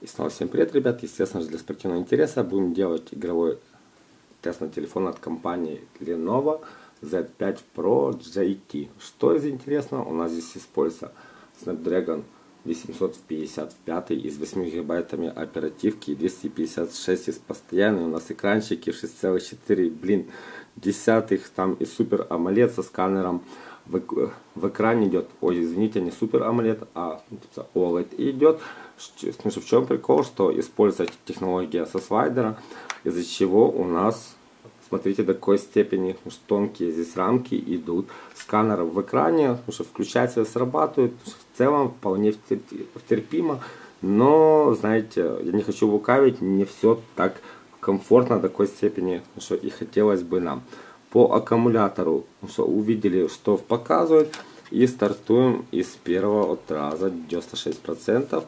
И снова всем привет, ребят. Естественно, для спортивного интереса будем делать игровой тест на телефон от компании Lenovo Z5 Pro JT. Что из интересного? У нас здесь используется Snapdragon 855 из 8 гигабайтами оперативки и 256 из постоянной. У нас экранчики 6,4, блин, десятых, там и супер AMOLED со сканером. В, в экране идет, ой, извините, не супер AMOLED, а OLED идет. В чем прикол, что используется технология со слайдера, из-за чего у нас смотрите, до какой степени что тонкие здесь рамки идут. Сканер в экране, что включается и срабатывает. В целом вполне терпимо. Но, знаете, я не хочу лукавить, не все так комфортно до такой степени, что и хотелось бы нам. По аккумулятору, что увидели, что показывает. И стартуем из первого вот раза 96%.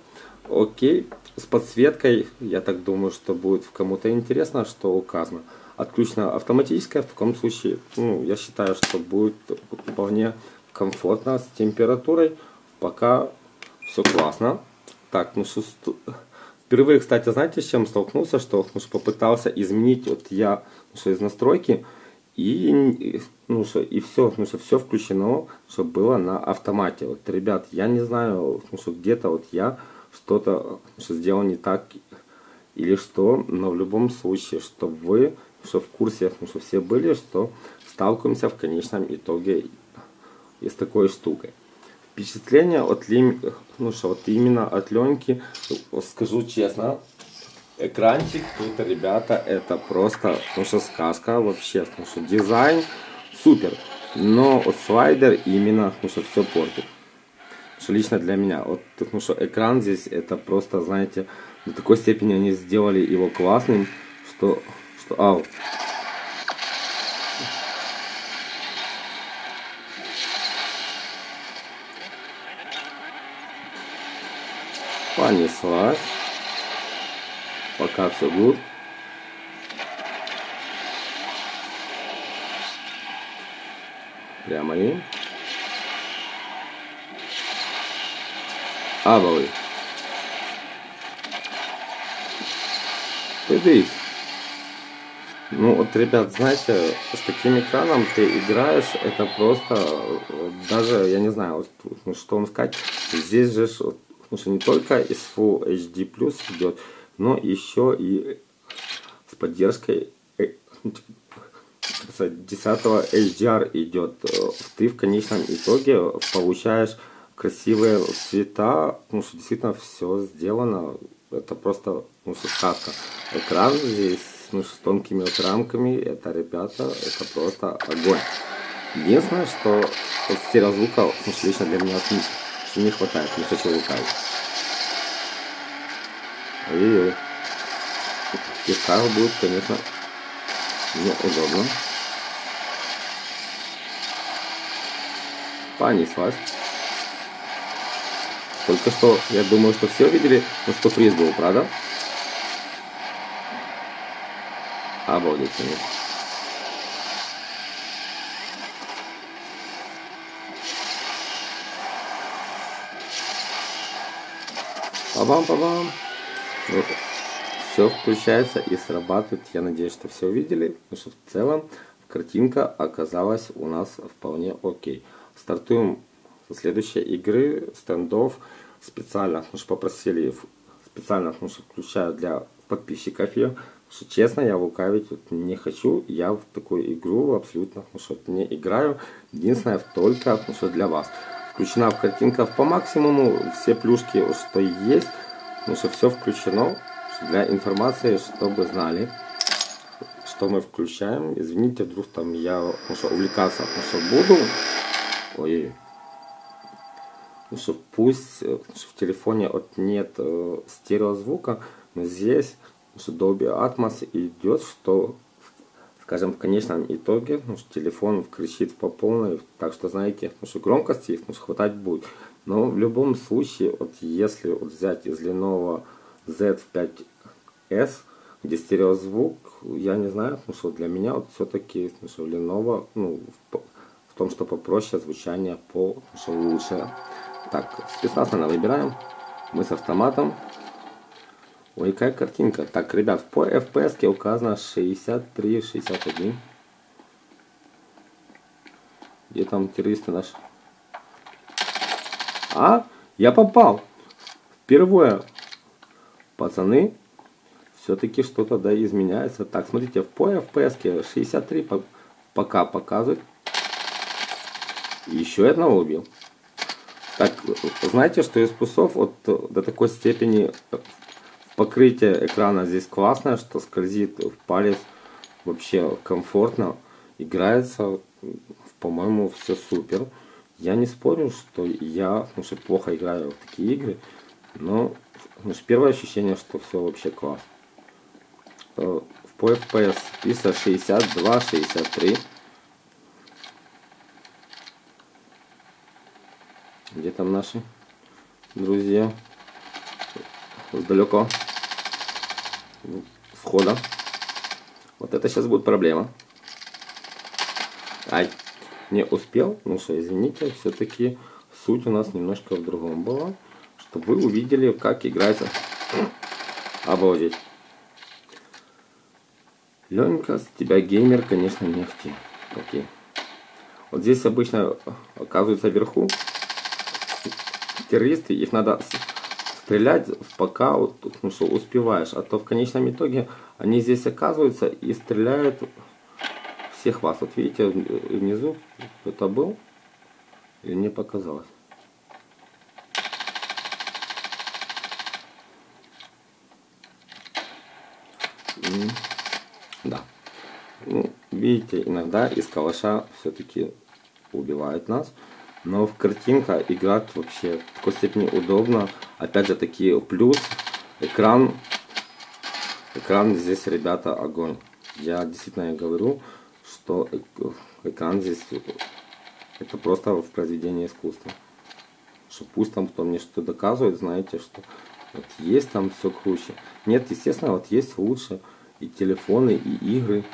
Окей, с подсветкой, я так думаю, что будет кому-то интересно, что указано отключена автоматическая, в таком случае, ну, я считаю, что будет вполне комфортно с температурой. Пока все классно. Так, ну что... Впервые, кстати, знаете, с чем столкнулся, что, ну, попытался изменить вот я ну, что из настройки и ну что и все, ну что все включено, чтобы было на автомате. Вот, ребят, я не знаю, ну что где-то вот я что-то что сделал не так или что, но в любом случае, чтобы вы что в курсе, ну, что все были, что сталкиваемся в конечном итоге и с такой штукой. Впечатление от Лим, ну что вот именно от Леньки, скажу честно, экранчик тут, ребята, это просто, ну что сказка вообще, ну что дизайн супер, но вот слайдер именно, ну что все портит. Что лично для меня, вот, ну что экран здесь, это просто, знаете, до такой степени они сделали его классным, что что... Ау. Понеслась. Пока все. Прямо и. Абовый. Ты ну вот, ребят, знаете, с таким экраном ты играешь, это просто, даже, я не знаю, вот, ну, что вам сказать, здесь же, ну, что не только из Full HD идет, но еще и с поддержкой 10 э, HDR идет. Ты в конечном итоге получаешь красивые цвета, ну что действительно все сделано, это просто ну, сказка. Экран здесь ну, с тонкими вот рамками, это, ребята, это просто огонь. Единственное, что вот стереозвука, ну, лично для меня не хватает, не хочу лукавить. Ой-ой-ой. Искал будет, конечно, неудобно. Понеслась. Только что, я думаю, что все видели, ну что фриз был, правда? Обалдеть, конечно. Пабам-пабам. Вот. Все включается и срабатывает. Я надеюсь, что все увидели. Потому что в целом картинка оказалась у нас вполне окей. Стартуем со следующей игры. Стендов специально, потому что попросили специально, потому что включаю для подписчиков ее. Что честно, я лукавить не хочу. Я в такую игру абсолютно ну, что не играю. Единственное, только ну, что для вас. Включена в картинка по максимуму. Все плюшки, что есть. Ну что все включено. Для информации, чтобы знали, что мы включаем. Извините, вдруг там я ну, что, увлекаться ну, что буду. Ой, ну, что пусть что в телефоне вот нет э, стереозвука, но здесь что Dolby Atmos идет, что, скажем, в конечном итоге ну, телефон кричит по полной, так что, знаете, ну, что громкости ну, что хватать будет. Но в любом случае, вот если вот взять из Lenovo Z5S, где стереозвук, я не знаю, ну что для меня вот все-таки ну, что Lenovo, ну, в, в том, что попроще, звучание по, ну, что лучше. Так, спецназ, наверное, выбираем. Мы с автоматом. Ой, какая картинка. Так, ребят, по FPS указано 63-61. Где там террористы наши? А, я попал. Впервые. Пацаны, все-таки что-то да изменяется. Так, смотрите, в по FPS 63 пока показывает. Еще одного убил. Так, знаете, что из плюсов вот до такой степени покрытие экрана здесь классное, что скользит в палец вообще комфортно. Играется, по-моему, все супер. Я не спорю, что я, ну, что плохо играю в такие игры, но ну, первое ощущение, что все вообще класс. Э, по FPS писа 62, 63. Где там наши друзья? Далеко. Входа. Вот это сейчас будет проблема. Ай, не успел. Ну что, извините, все-таки суть у нас немножко в другом была. Чтобы вы увидели, как играется. Обалдеть. Ленька, с тебя геймер, конечно, не ахти. Окей. Вот здесь обычно оказывается вверху террористы, их надо стрелять пока вот, ну, что успеваешь. А то в конечном итоге они здесь оказываются и стреляют всех вас. Вот видите, внизу кто-то был или мне показалось. Да. Ну, видите, иногда из калаша все-таки убивает нас. Но в картинка играть вообще в такой степени удобно. Опять же таки плюс экран. Экран здесь, ребята, огонь. Я действительно говорю, что экран здесь это просто в произведении искусства. Что пусть там кто мне что доказывает, знаете, что вот есть там все круче. Нет, естественно, вот есть лучше и телефоны, и игры.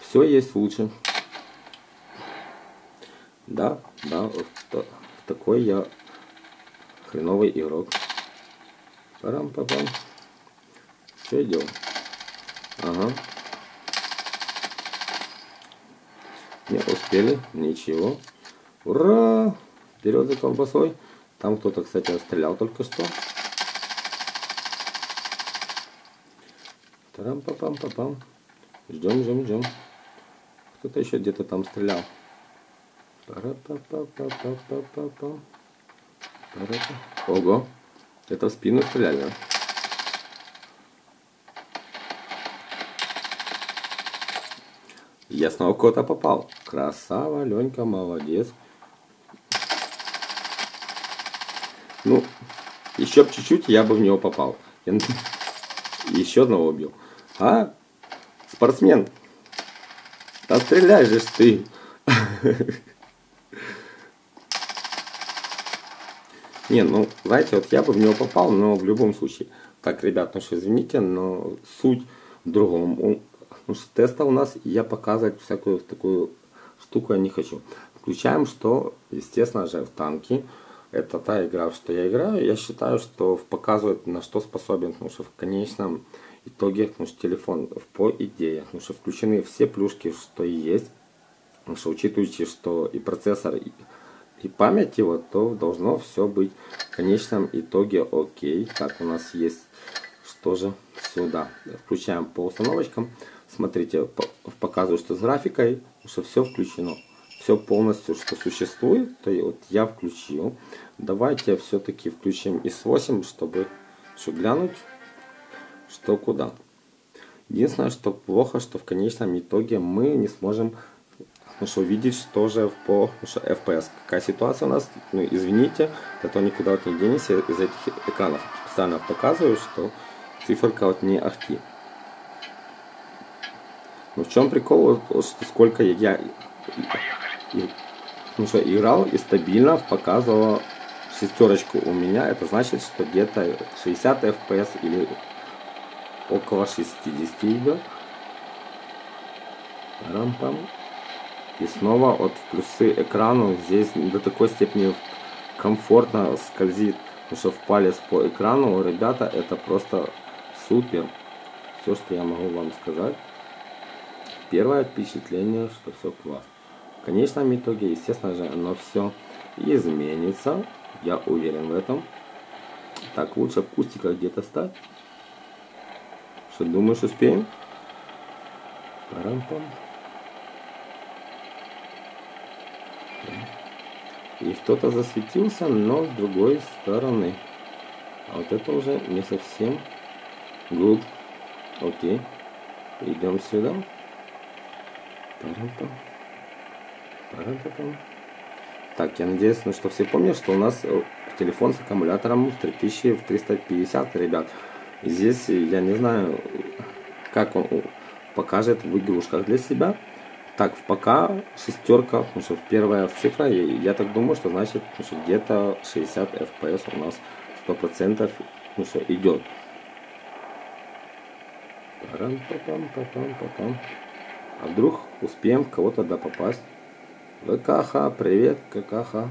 Все есть лучше. Да, да, вот такой я хреновый игрок. Парам-папам. Что идем? Ага. Не успели, ничего. Ура! Вперед за колбасой. Там кто-то, кстати, стрелял только что. Тарам-папам-папам. Ждем, ждем, ждем. Кто-то еще где-то там стрелял. Ого, это в спину стреляли, да? Я снова кого-то попал. Красава, Ленька, молодец. Ну, еще чуть-чуть я бы в него попал. Еще одного убил. А? Спортсмен. Да стреляй же ты. Не, ну, знаете, вот я бы в него попал, но в любом случае. Так, ребят, ну что, извините, но суть в другом. Ну, что теста у нас, я показывать всякую такую штуку я не хочу. Включаем, что, естественно же, в танки. Это та игра, что я играю. Я считаю, что показывает, на что способен, потому что в конечном итоге, потому что телефон по идее, потому что включены все плюшки, что и есть. Потому что учитывайте, что и процессор, и, и память его, то должно все быть в конечном итоге окей. Так, у нас есть что же сюда. Включаем по установочкам. Смотрите, показываю, что с графикой, что все включено. Все полностью, что существует, то вот я включил. Давайте все-таки включим IS-8, чтобы, чтобы глянуть, что куда. Единственное, что плохо, что в конечном итоге мы не сможем ну, что увидеть, что же по что FPS. Какая ситуация у нас, ну извините, это никуда вот не денешься из этих экранов. Специально показываю, что циферка вот не ахти. Ну в чем прикол, вот, что сколько я, я ну что, играл и стабильно показывала шестерочку у меня, это значит, что где-то 60 FPS или около 60 идет. Рам-пам. И снова от плюсы экрану здесь до такой степени комфортно скользит, потому что в палец по экрану, ребята, это просто супер. Все, что я могу вам сказать. Первое впечатление, что все классно. В конечном итоге, естественно же, оно все изменится. Я уверен в этом. Так, лучше в кустиках где-то стать. Что, думаешь, успеем? Парам-пам. И кто-то засветился, но с другой стороны. А вот это уже не совсем good. Окей. Идем сюда. Так, я надеюсь, ну, что все помнят, что у нас э, телефон с аккумулятором 3350, ребят. И здесь я не знаю, как он покажет в игрушках для себя. Так, в ПК шестерка, потому что первая цифра, я так думаю, что значит, что где-то 60 FPS у нас 100% ну что идет. Папам. А вдруг успеем кого-то да попасть? ВКХ, привет, ККХ.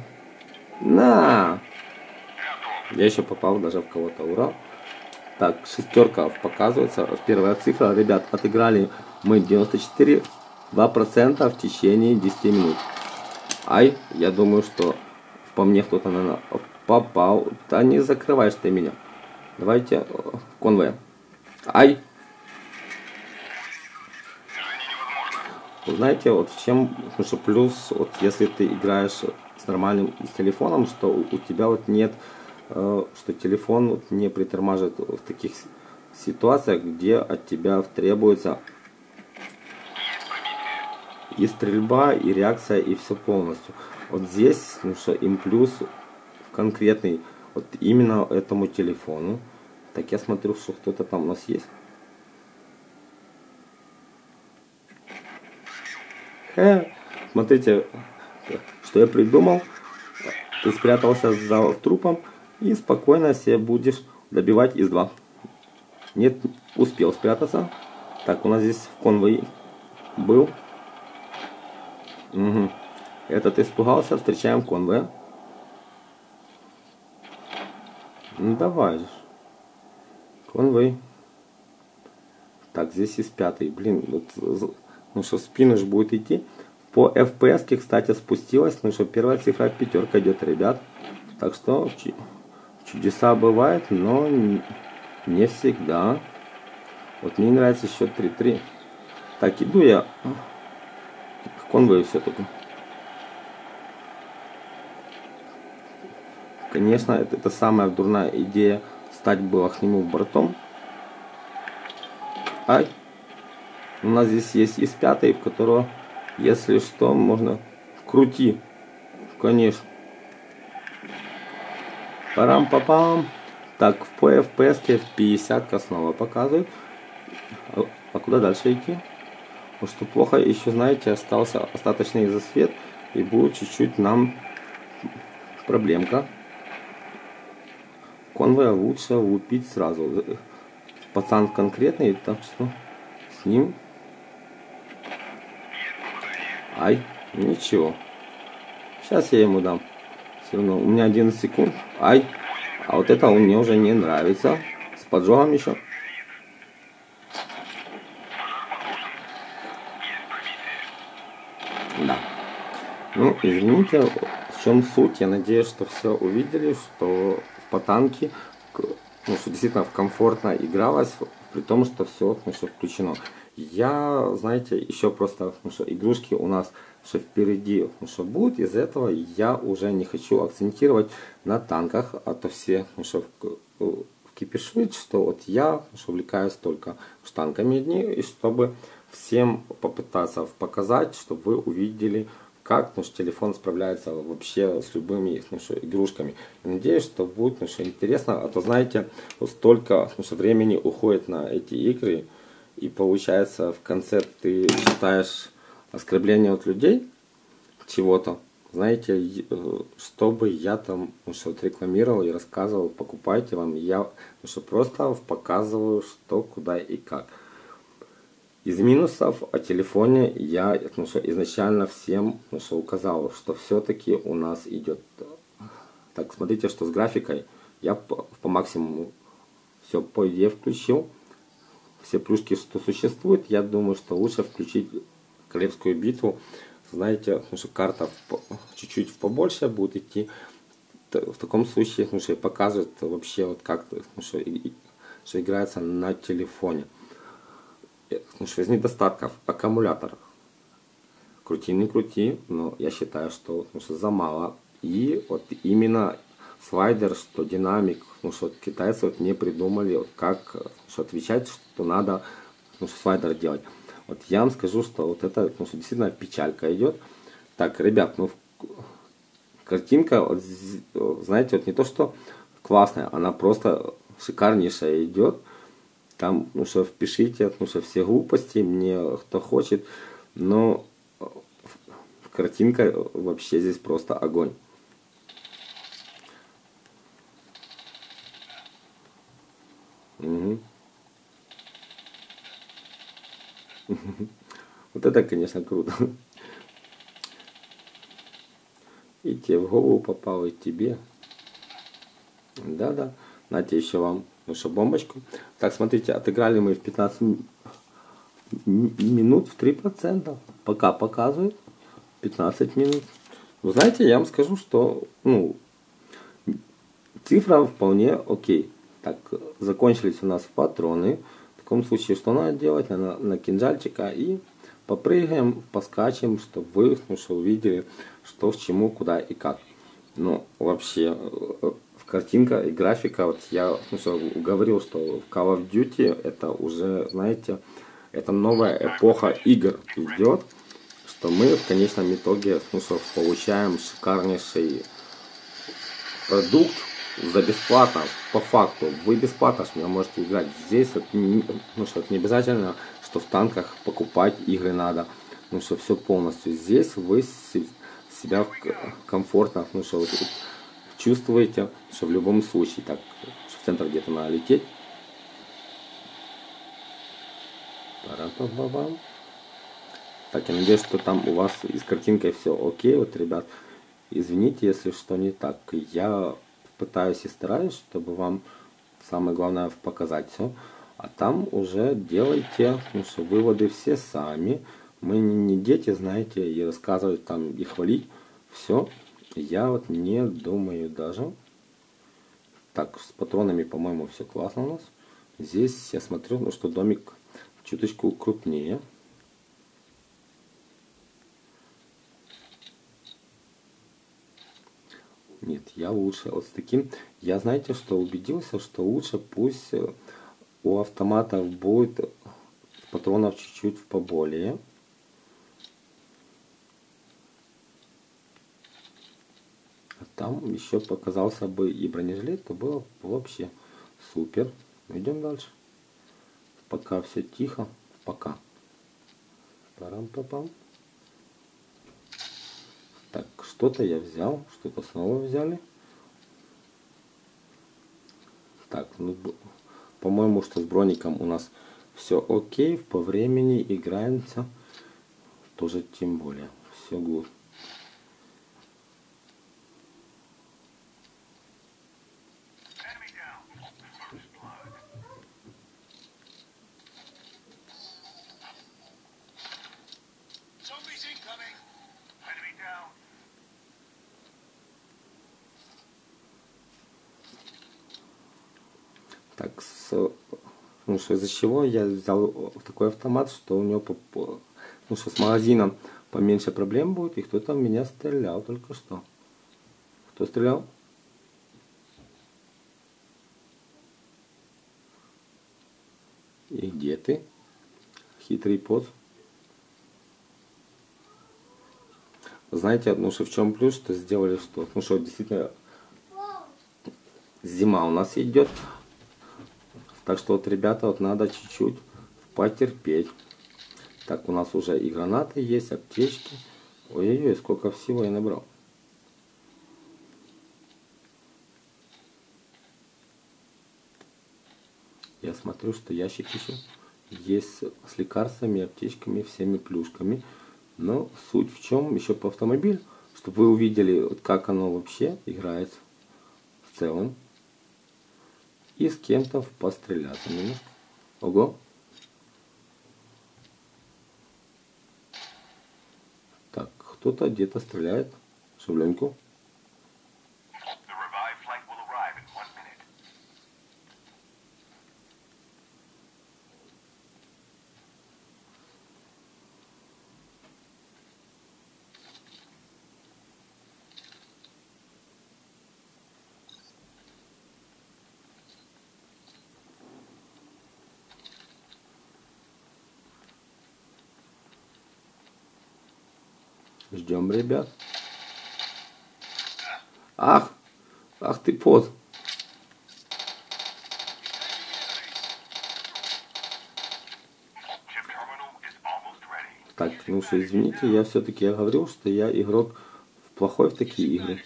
На! Я еще попал даже в кого-то, ура. Так, шестерка показывается, первая цифра. Ребят, отыграли мы 94 2% в течение 10 минут. Ай, я думаю, что по мне кто-то, наверное, попал. Да не закрываешь ты меня. Давайте э, конвоя. Ай! Знаете, вот в чем что плюс, вот если ты играешь с нормальным с телефоном, что у тебя вот нет, э, что телефон вот не притормаживает в таких ситуациях, где от тебя требуется и стрельба, и реакция, и все полностью. Вот здесь, ну что, им плюс конкретный, вот именно этому телефону. Так я смотрю, что кто-то там у нас есть. Хе, смотрите, что я придумал. Ты спрятался за трупом и спокойно себе будешь добивать из 2. Нет, успел спрятаться. Так, у нас здесь в конвой был Угу. Этот испугался, встречаем конвоя. Ну давай же. Конвой. Так, здесь есть пятый. Блин, вот, ну что, спину же будет идти. По FPS, кстати, спустилась. Ну что, первая цифра пятерка идет, ребят. Так что чудеса бывают, но не всегда. Вот мне нравится счет 3-3. Так, иду я конвой все-таки. Конечно, это, это самая дурная идея стать было к нему бортом. Ай. У нас здесь есть из пятой, в которого, если что, можно крути. Конечно. Парам-папам. Так, в FPS в 50 снова показывает. А, куда дальше идти? Вот что плохо, еще, знаете, остался остаточный засвет, и будет чуть-чуть нам проблемка. Конвоя лучше лупить сразу. Пацан конкретный, так что с ним... Ай, ничего. Сейчас я ему дам. Все равно, у меня 11 секунд. Ай, а вот это мне уже не нравится. С поджогом еще. Ну, извините, в чем суть. Я надеюсь, что все увидели, что в потанке, ну, что действительно комфортно игралось, при том, что все ну, включено. Я, знаете, еще просто, ну, что игрушки у нас что впереди, что будут, из этого я уже не хочу акцентировать на танках, а то все, что кипишует, что вот я что увлекаюсь только штанками одни, и чтобы всем попытаться показать, чтобы вы увидели как наш телефон справляется вообще с любыми что, игрушками. Надеюсь, что будет что, интересно, а то знаете, вот столько ну, что, времени уходит на эти игры, и получается в конце ты считаешь оскорбление от людей чего-то. Знаете, чтобы я там ну, что рекламировал и рассказывал, покупайте вам, я ну, что просто показываю, что, куда и как. Из минусов о телефоне я ну, что, изначально всем что, указал, что все-таки у нас идет... Так, смотрите, что с графикой я по, по максимуму все по идее включил. Все плюшки, что существуют, я думаю, что лучше включить королевскую битву. Знаете, потому что карта чуть-чуть побольше будет идти. В таком случае, ну, что показывает вообще вот как, ну, что, что играется на телефоне. Ну, что из недостатков аккумулятор. Крути, не крути, но я считаю, что, ну, что за мало. И вот именно слайдер, что динамик, ну что китайцы вот не придумали, вот как что отвечать, что надо ну, что слайдер делать. Вот я вам скажу, что вот это ну, что действительно печалька идет. Так, ребят, ну картинка, вот, знаете, вот не то, что классная, она просто шикарнейшая идет. Там, ну что, впишите, ну что, все глупости, мне кто хочет, но картинка вообще здесь просто огонь. Угу. Вот это, конечно, круто. И тебе в голову попало, и тебе. Да-да. Нате еще вам нашу бомбочку. Так, смотрите, отыграли мы в 15 минут в 3%. Пока показывает 15 минут. Вы знаете, я вам скажу, что ну, цифра вполне окей. Так, закончились у нас патроны. В таком случае, что надо делать? Надо на кинжальчика и попрыгаем, поскачем, чтобы вы ну, что увидели, что с чему, куда и как. Ну, вообще, э, картинка и графика, вот я ну, что, говорил, что в Call of Duty это уже, знаете, это новая эпоха игр идет, что мы в конечном итоге ну, что, получаем шикарнейший продукт, за бесплатно, по факту, вы бесплатно с меня можете играть. Здесь вот, ну что, не обязательно, что в танках покупать игры надо, ну что все полностью. Здесь вы себя комфортно, ну что вот, чувствуете, что в любом случае, так, в центр где-то надо лететь. Так, я надеюсь, что там у вас и с картинкой все окей. Вот, ребят, извините, если что не так. Я пытаюсь и стараюсь, чтобы вам самое главное показать все. А там уже делайте ну, что, выводы все сами. Мы не дети, знаете, и рассказывать там и хвалить. Все. Я вот не думаю даже. Так, с патронами, по-моему, все классно у нас. Здесь я смотрю, ну, что домик чуточку крупнее. Нет, я лучше. Вот с таким, я знаете, что убедился, что лучше пусть э, у автоматов будет патронов чуть-чуть поболее. А там еще показался бы и бронежилет, то было вообще супер. Идем дальше. Пока все тихо. Пока. Парам-папам. Так, что-то я взял, что-то снова взяли. Так, ну, по-моему, что с броником у нас все окей, по времени играемся. Тоже тем более. Все гуд. Так, с, что, из-за чего я взял такой автомат, что у него, по, ну что, с магазином поменьше проблем будет, и кто-то в меня стрелял только что. Кто стрелял? И где ты? Хитрый пот. Знаете, ну что в чем плюс, что сделали что? Ну что, действительно, зима у нас идет, так что вот, ребята, вот надо чуть-чуть потерпеть. Так, у нас уже и гранаты есть, аптечки. Ой-ой-ой, сколько всего я набрал. Я смотрю, что ящик еще есть с лекарствами, аптечками, всеми плюшками. Но суть в чем, еще по автомобилю, чтобы вы увидели, как оно вообще играет в целом и с кем-то постреляться. Ого. Так, кто-то где-то стреляет шевленьку. Ребят. Ах, ах ты пот. Так, ну что, извините, я все-таки я говорил, что я игрок плохой в такие игры.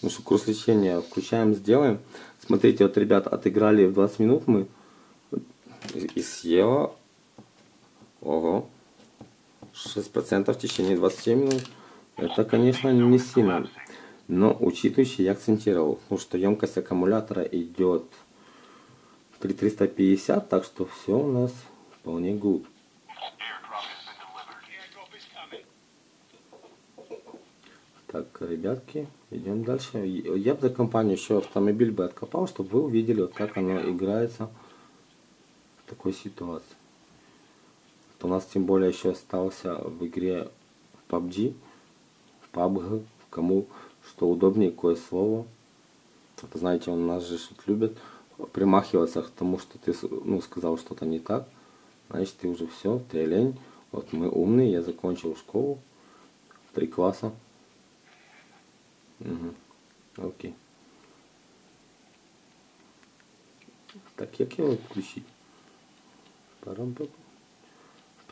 Ну что, курс лечения включаем, сделаем. Смотрите, вот, ребят, отыграли в 20 минут мы. И съела. Ого. 6% в течение 20 минут. Это, конечно, не сильно. Но учитывающий, я акцентировал, что емкость аккумулятора идет 3350, так что все у нас вполне good. Так, ребятки, идем дальше. Я бы за компанию еще автомобиль бы откопал, чтобы вы увидели, вот как оно играется в такой ситуации. Вот у нас тем более еще остался в игре PUBG, PUBG, кому что удобнее, какое слово. Это, знаете, он нас же любит примахиваться к тому, что ты ну, сказал что-то не так. Значит, ты уже все, ты лень. Вот мы умные, я закончил школу, три класса. Угу. Окей. Так, як його включить? Парам-пам.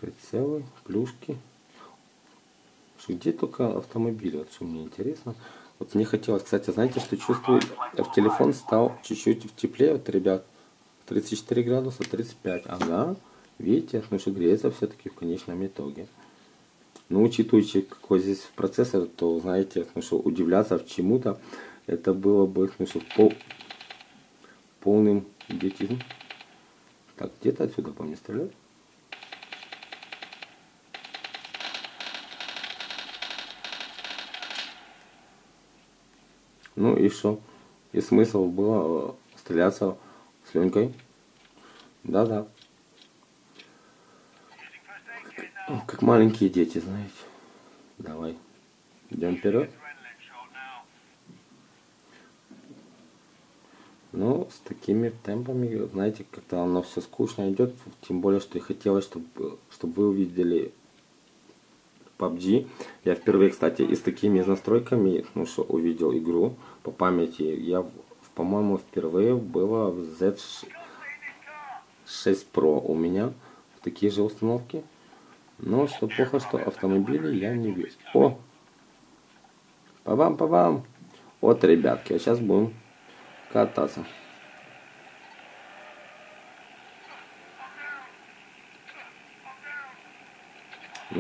Прицелы, плюшки. Где только автомобили? Вот мне интересно. Вот мне хотелось, кстати, знаете, что чувствую? В телефон стал чуть-чуть теплее, вот, ребят. 34 градуса, 35. Ага. Видите, ну что греется все-таки в конечном итоге. Но учитывая, какой здесь процессор, то, знаете, ну что, удивляться в чему-то, это было бы, ну что, пол, полным идиотизмом. Так, где-то отсюда по мне стреляют. Ну и что? И смысл было э, стреляться с Ленькой? Да-да. Ну, Как маленькие дети, знаете. Давай. Идем вперед. Ну, с такими темпами, знаете, как-то оно все скучно идет. Тем более, что и хотелось, чтобы, чтобы вы увидели PUBG. Я впервые, кстати, и с такими настройками, ну что, увидел игру по памяти. Я, по-моему, впервые было в Z6 Pro у меня такие же установки. Но что плохо, что автомобили я не вижу. О! Па-бам-па-бам! Вот, ребятки, а сейчас будем кататься.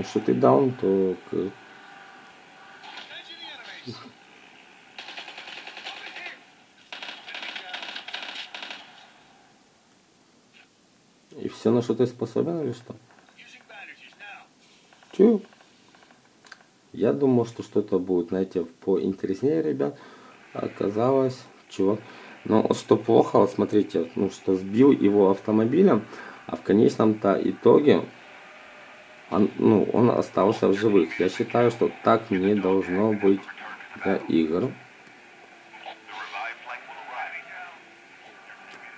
Ну что ты даун, то и все, на что ты способен или что? Чу. Я думал, что что-то будет, знаете, поинтереснее, ребят. Оказалось, чего. Но вот что плохо, вот смотрите, ну что сбил его автомобилем, а в конечном-то итоге он, ну, он остался в живых. Я считаю, что так не должно быть для игр.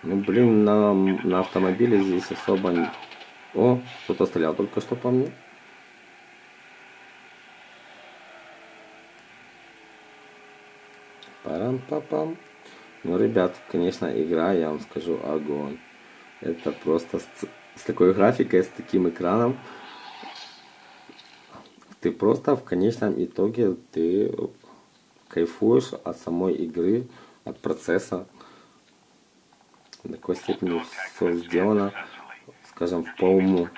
Ну, блин, на, на автомобиле здесь особо... не- О, кто-то стрелял только что по мне. Парам-папам. Ну, ребят, конечно, игра, я вам скажу, огонь. Это просто с, с такой графикой, с таким экраном. Ты просто в конечном итоге ты кайфуешь от самой игры, от процесса. До такой степени все сделано, скажем, по уму.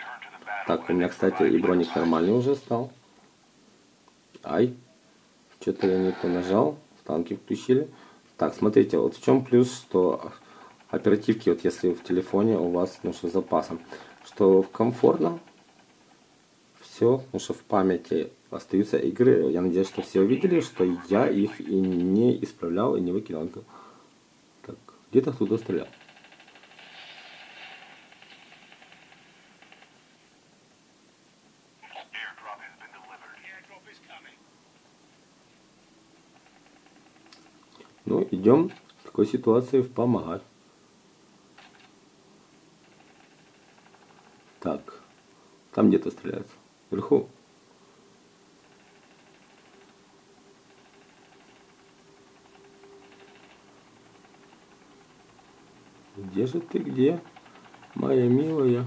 Так, у меня, кстати, и броник нормальный уже стал. Ай, что-то я не то нажал, танки включили. Так, смотрите, вот в чем плюс, что оперативки, вот если в телефоне у вас, ну что, запасом, что комфортно, все, потому что в памяти остаются игры. Я надеюсь, что все увидели, что я их и не исправлял, и не выкидал. Так, где-то кто-то стрелял. Ну, идем в такой ситуации помогать. Так, там где-то стреляется. Вверху. Где же ты, где, моя милая?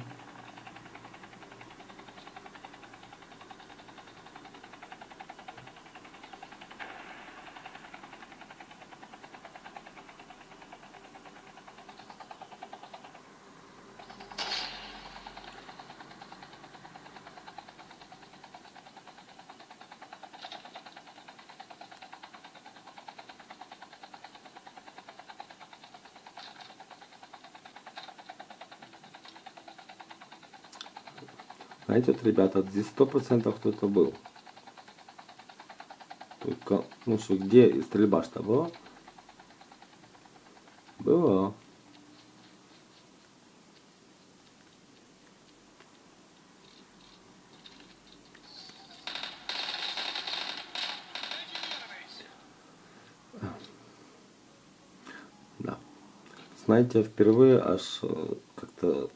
Знаете, вот, ребята, здесь сто процентов кто-то был. Только, ну что, где стрельба что была? Была. Да. Знаете, впервые аж э, как-то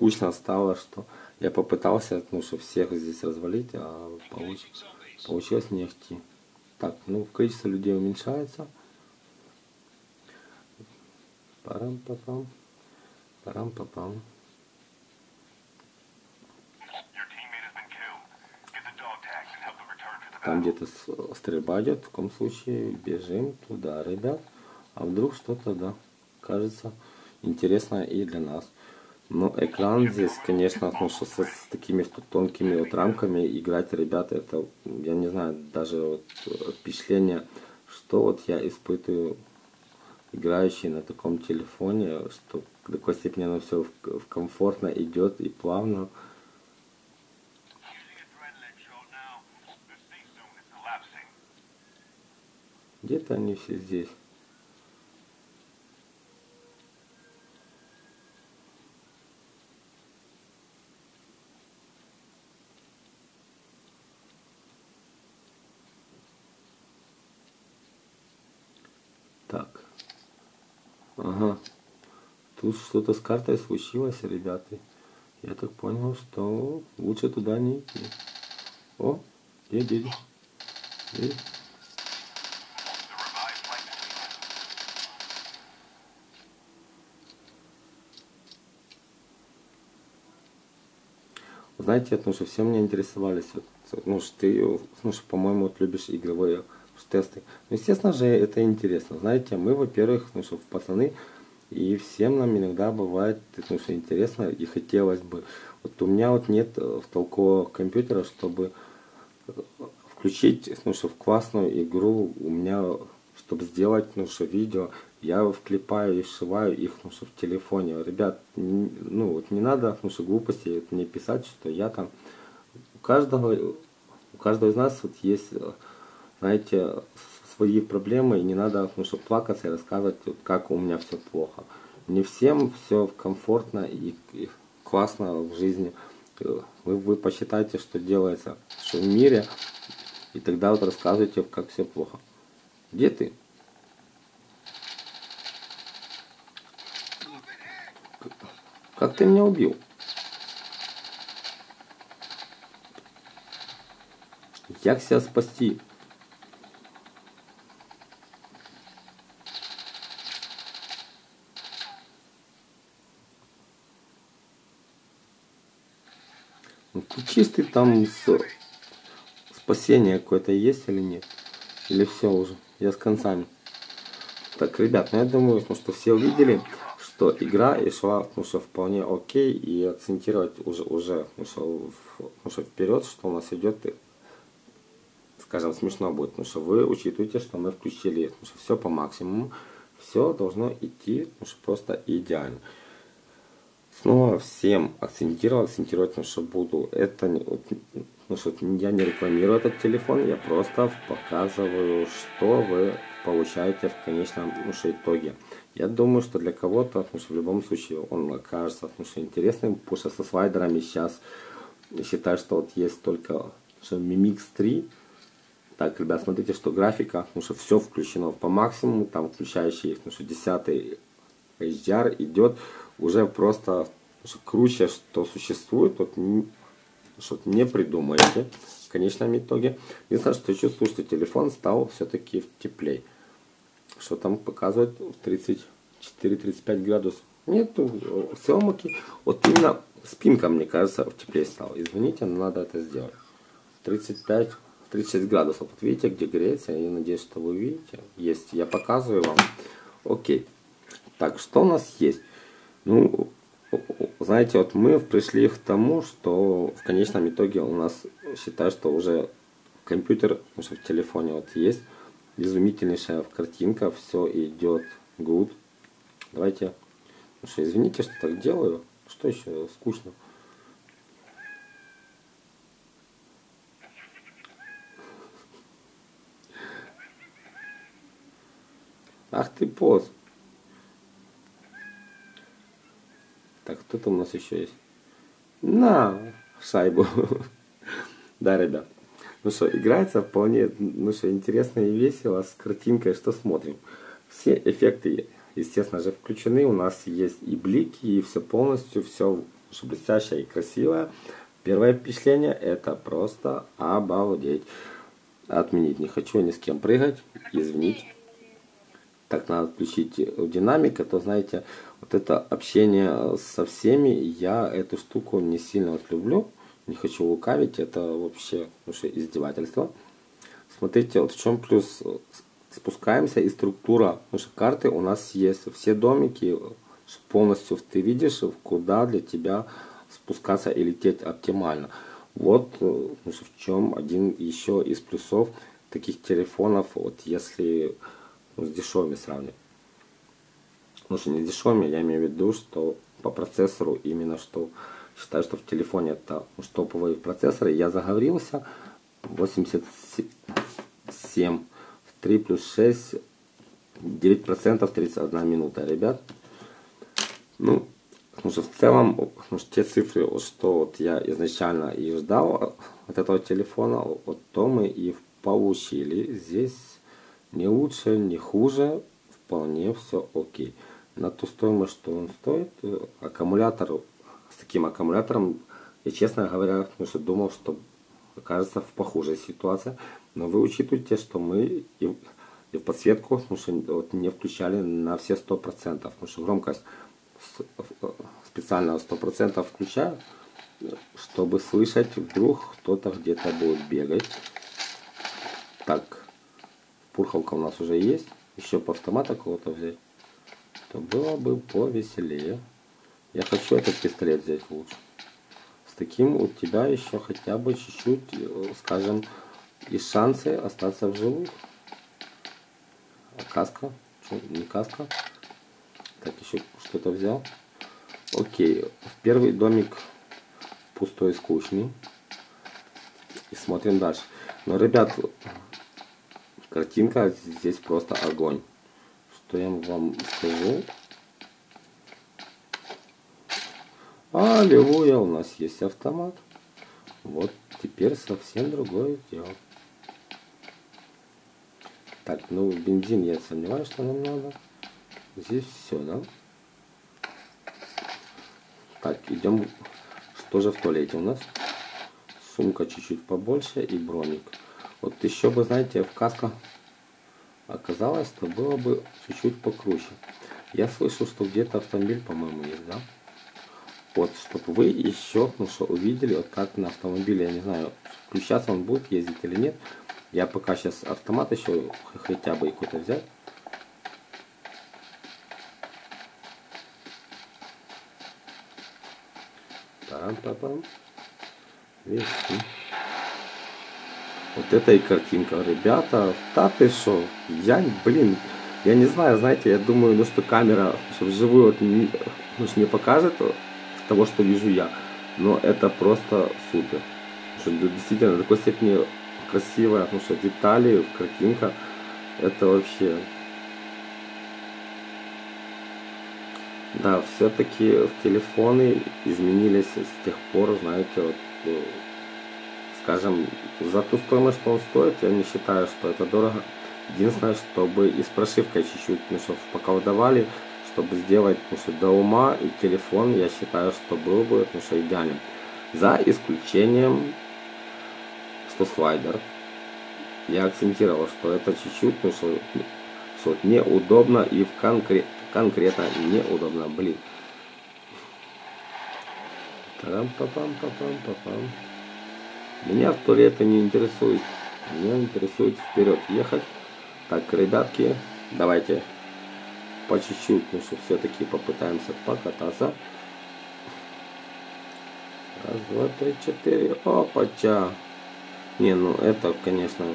скучно стало, что я попытался, ну, что всех здесь развалить, а получ- получилось не ахти. Так, ну, количество людей уменьшается. Парам-папам. Парам-папам. Там где-то стрельба идет, в таком случае бежим туда, ребят. А вдруг что-то, да, кажется интересно и для нас. Но экран здесь, конечно, ну, со- с, такими тонкими вот рамками играть, ребята, это, я не знаю, даже вот впечатление, что вот я испытываю, играющий на таком телефоне, что до какой степени оно все комфортно идет и плавно. Где-то они все здесь. Так. Ага. Тут что-то с картой случилось, ребята. Я так понял, что лучше туда не идти. О, где between them. Знаете, ну что все меня интересовались, вот, ну что ты, ну что, по-моему, вот любишь игровые тесты. Ну, естественно же, это интересно. Знаете, мы, во-первых, ну что, пацаны, и всем нам иногда бывает, ну что, интересно, и хотелось бы. Вот у меня вот нет э, толкового компьютера, чтобы э, включить, ну что, в классную игру, у меня, чтобы сделать, ну что, видео, я вклепаю и сшиваю их, ну что, в телефоне. Ребят, ну вот не надо, ну что, глупости мне писать, что я там, у каждого, у каждого из нас вот есть, э, знаете, свои проблемы, и не надо, ну что, плакаться и рассказывать, вот, как у меня все плохо. Не всем все комфортно и, и классно в жизни. Вы, вы посчитайте, что делается что в мире, и тогда вот рассказывайте, как все плохо. Где ты? Как ты меня убил? Як себя спасти? Ну, ты там спасение какое-то есть или нет? Или все уже? Я с концами. Так, ребят, ну я думаю, ну, что все увидели, что игра и шла ну, что вполне окей, и акцентировать уже, уже ну, что, ну, что вперед, что у нас идет, и, скажем, смешно будет, потому что вы учитываете, что мы включили ну, что все по максимуму, все должно идти ну, что просто идеально. Снова всем акцентировал, акцентировать, ну, что буду. Это ну что, я не рекламирую этот телефон, я просто показываю, что вы получаете в конечном ну, что, итоге. Я думаю, что для кого-то, ну, что в любом случае он окажется ну, что интересным, потому что со слайдерами сейчас считаю, что вот есть только что Mi Mix 3. Так, ребят, смотрите, что графика, ну что все включено по максимуму, там включающий, ну что 10 HDR идет уже просто круче, что существует, вот что-то не придумаете в конечном итоге. Единственное, что чувствую, что телефон стал все-таки теплее. Что там показывает 34-35 градусов. Нету съемки. Вот именно спинка, мне кажется, теплее стала. Извините, но надо это сделать. 35 36 градусов. Вот видите, где греется. Я надеюсь, что вы видите. Есть. Я показываю вам. Окей. Так, что у нас есть? Ну, знаете, вот мы пришли к тому, что в конечном итоге у нас, считаю, что уже компьютер, уже в телефоне вот есть, изумительнейшая картинка, все идет good. Давайте, ну что, извините, что так делаю, что еще скучно. Ах ты пост. Так, кто там у нас еще есть? На шайбу. да, ребят. Ну что, играется вполне, ну что, интересно и весело с картинкой, что смотрим. Все эффекты, естественно же, включены. У нас есть и блики, и все полностью, все блестящее и красивое. Первое впечатление это просто обалдеть. Отменить не хочу ни с кем прыгать, извините так надо включить динамик, то знаете, вот это общение со всеми, я эту штуку не сильно вот люблю, не хочу лукавить, это вообще уже издевательство. Смотрите, вот в чем плюс, спускаемся и структура нашей карты у нас есть все домики, полностью ты видишь, куда для тебя спускаться и лететь оптимально. Вот ну, в чем один еще из плюсов таких телефонов, вот если ну, с дешевыми сравнивать. Ну что не дешевыми, я имею в виду, что по процессору именно что считаю, что в телефоне это топовые процессоры. Я заговорился 87 в 3 плюс 6 9 процентов 31 минута, ребят. Ну, потому что в целом, потому что те цифры, что вот я изначально и ждал от этого телефона, вот то мы и получили. Здесь не лучше, не хуже, вполне все окей. На ту стоимость, что он стоит, э, аккумулятор, с таким аккумулятором, я честно говоря, что думал, что окажется в похожей ситуации. Но вы учитывайте, что мы и, и в подсветку потому что, вот, не включали на все 100%, потому что громкость специально 100% включаю, чтобы слышать, вдруг кто-то где-то будет бегать. Так, пурхалка у нас уже есть, еще по автомату кого-то взять, то было бы повеселее. Я хочу этот пистолет взять лучше. С таким у тебя еще хотя бы чуть-чуть, э, скажем, и шансы остаться в живых. А каска? Что, не каска? Так, еще что-то взял. Окей, в первый домик пустой, скучный. И смотрим дальше. Но, ребят, Картинка здесь просто огонь. Что я вам скажу? Аллилуйя, у нас есть автомат. Вот теперь совсем другое дело. Так, ну бензин я сомневаюсь, что нам надо. Здесь все, да? Так, идем. Что же в туалете у нас? Сумка чуть-чуть побольше и броник. Вот еще бы, знаете, в каско оказалось, то было бы чуть-чуть покруче. Я слышал, что где-то автомобиль, по-моему, есть, да? Вот, чтобы вы еще, ну что, увидели, вот как на автомобиле, я не знаю, включаться он будет ездить или нет. Я пока сейчас автомат еще хотя бы какой-то взять. Пам-пам-пам. Вести. Вот это и картинка, ребята. Да ты шо? Я, блин, я не знаю, знаете, я думаю, ну что камера вживую вот не, ну, не покажет того, что вижу я. Но это просто супер. Что действительно такой степени красивая, потому что детали, картинка, это вообще... Да, все-таки телефоны изменились с тех пор, знаете, вот, э, скажем, за ту стоимость, что он стоит, я не считаю, что это дорого. Единственное, чтобы и с прошивкой чуть-чуть, ну что, пока выдавали, чтобы сделать, ну что, до ума и телефон, я считаю, что был бы, ну что, идеален. За исключением, что слайдер. Я акцентировал, что это чуть-чуть, ну что, что неудобно и в конкрет, конкретно неудобно, блин. Тарам-папам-папам-папам. Меня в туалете не интересует. Меня интересует вперед ехать. Так, ребятки, давайте по чуть-чуть, ну что все-таки попытаемся покататься. Раз, два, три, четыре. Опача. Не, ну это, конечно,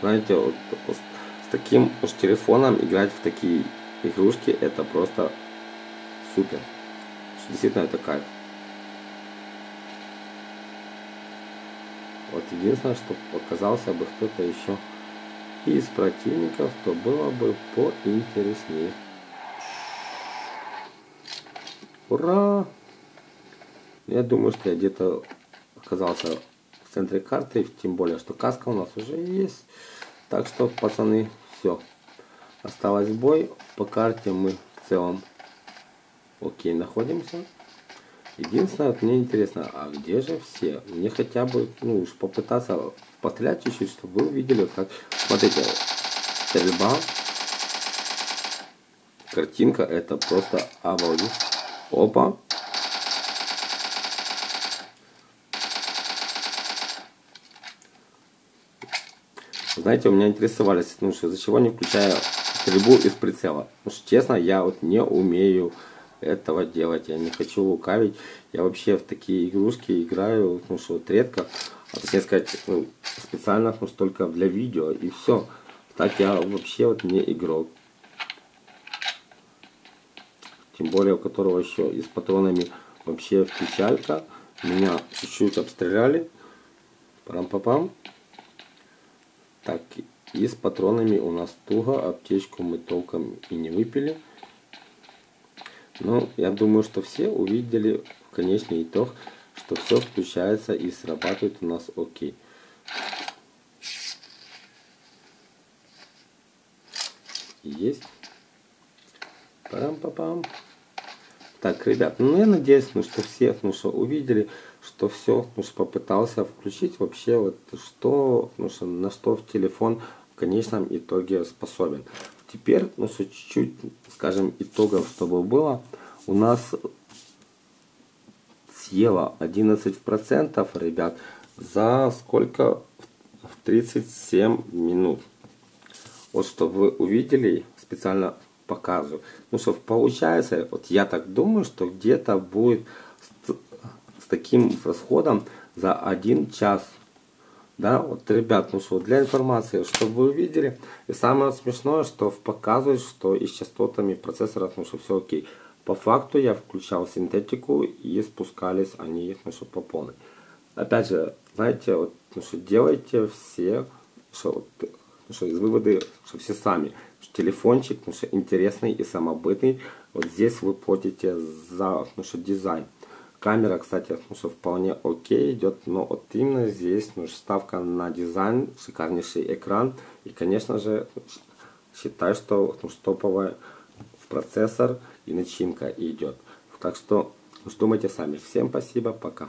знаете, вот, с таким уж телефоном играть в такие игрушки, это просто супер. Действительно, это кайф. Вот единственное, что показался бы кто-то еще из противников, то было бы поинтереснее. Ура! Я думаю, что я где-то оказался в центре карты, тем более, что каска у нас уже есть. Так что, пацаны, все. Осталось бой. По карте мы в целом окей находимся. Единственное, мне интересно, а где же все? Мне хотя бы, ну, уж попытаться пострелять чуть-чуть, чтобы вы увидели, как, смотрите, стрельба, картинка, это просто обалдеть. Опа. Знаете, у меня интересовались, ну что, из-за чего не включаю стрельбу из прицела. Потому что, честно, я вот не умею этого делать. Я не хочу лукавить. Я вообще в такие игрушки играю, ну что, вот редко. А точнее сказать, ну, специально, потому что только для видео. И все. Так я вообще вот не игрок. Тем более, у которого еще и с патронами вообще печалька. Меня чуть-чуть обстреляли. Парам-папам. Так, и с патронами у нас туго. Аптечку мы толком и не выпили. Ну, я думаю, что все увидели конечный итог, что все включается и срабатывает у нас окей. Есть. Пам-пам-пам. Так, ребят, ну я надеюсь, ну что все, ну что увидели, что все, ну что попытался включить вообще вот что, ну что на что в телефон в конечном итоге способен. Теперь, ну что чуть-чуть, скажем, итогов, чтобы было, у нас съела 11%, ребят, за сколько? В 37 минут. Вот чтобы вы увидели, специально показываю. Ну что, получается, вот я так думаю, что где-то будет с, с таким расходом за один час да, вот, ребят, ну что, для информации, чтобы вы увидели. И самое смешное, что показывает, что и с частотами процессора, ну что все окей. По факту я включал синтетику и спускались они, ну что, по полной. Опять же, знаете, вот, ну что, делайте все, что, вот, ну что, из выводы, что все сами. Что телефончик, ну что, интересный и самобытный. Вот здесь вы платите за, ну что, дизайн. Камера, кстати, ну что, вполне окей идет, но вот именно здесь ну, ставка на дизайн, шикарнейший экран. И, конечно же, считаю, что ну, топовая в процессор и начинка идет. Так что думайте сами. Всем спасибо, пока.